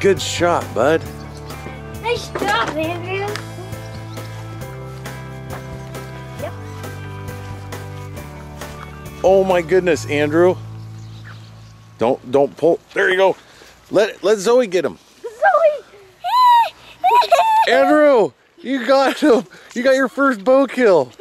Good shot, bud. Nice job, Andrew. Yep. Oh my goodness, Andrew. Don't don't pull. There you go. Let let Zoe get him. Zoe. Andrew, you got him. You got your first bow kill.